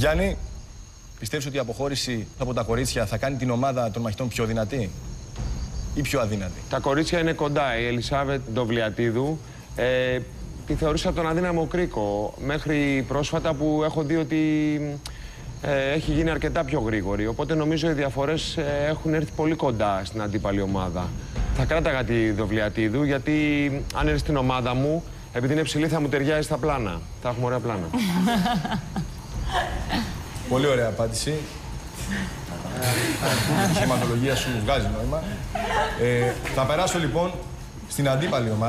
Γιάννη, πιστεύεις ότι η αποχώρηση από τα κορίτσια θα κάνει την ομάδα των μαχητών πιο δυνατή ή πιο αδύνατη; Τα κορίτσια είναι κοντά. Η Ελισάβετ Ντοβλιατίδου ε, τη θεωρούσα τον αδύναμο κρίκο μέχρι πρόσφατα που έχω δει ότι ε, έχει γίνει αρκετά πιο γρήγορη. Οπότε νομίζω οι διαφορές ε, έχουν έρθει πολύ κοντά στην αντίπαλη ομάδα. Θα κράταγα τη Δοβλιατίδου γιατί αν έρθει στην ομάδα μου, επειδή είναι ψηλή θα μου ταιριάζει στα πλάνα. Θα έχουμε ωραία πλάνα. Πολύ ωραία απάντηση. Η σχηματολογία σου βγάζει νόημα. Ε, θα περάσω λοιπόν στην αντίπαλη ομάδα.